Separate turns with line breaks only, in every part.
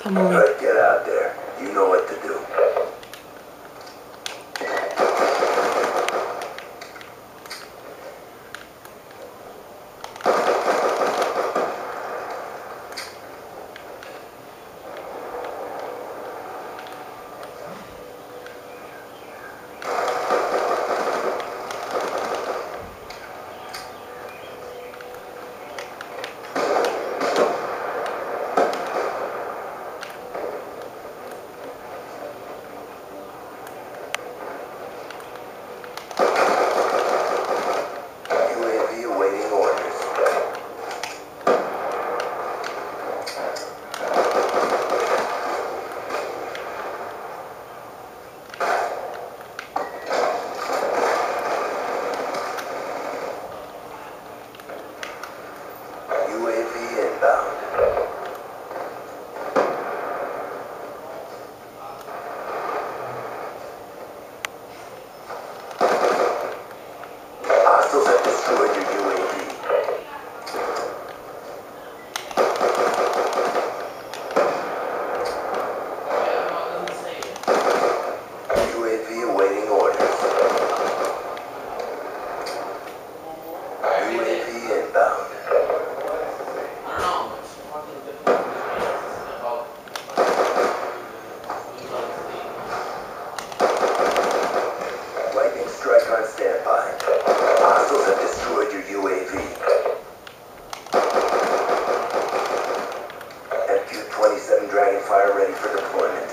Come on.
You to get out there. You know what to do. Dragonfire ready for deployment.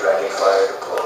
Dragon fire deployed.